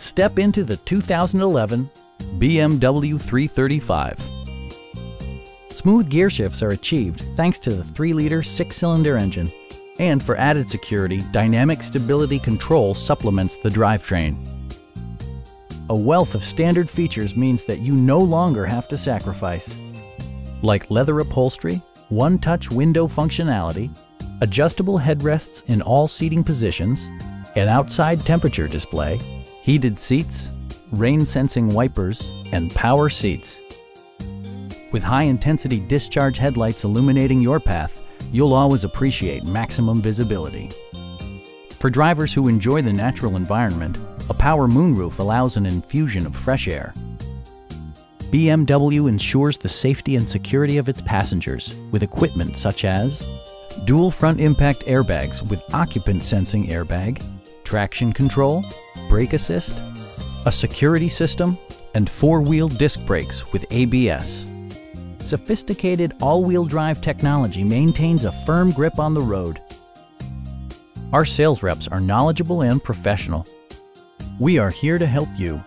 Step into the 2011 BMW 335. Smooth gear shifts are achieved thanks to the 3-liter six-cylinder engine. And for added security, Dynamic Stability Control supplements the drivetrain. A wealth of standard features means that you no longer have to sacrifice, like leather upholstery, one-touch window functionality, adjustable headrests in all seating positions, an outside temperature display, heated seats, rain-sensing wipers, and power seats. With high-intensity discharge headlights illuminating your path, you'll always appreciate maximum visibility. For drivers who enjoy the natural environment, a power moonroof allows an infusion of fresh air. BMW ensures the safety and security of its passengers with equipment such as dual front impact airbags with occupant sensing airbag, traction control, brake assist, a security system, and four-wheel disc brakes with ABS. Sophisticated all-wheel drive technology maintains a firm grip on the road. Our sales reps are knowledgeable and professional. We are here to help you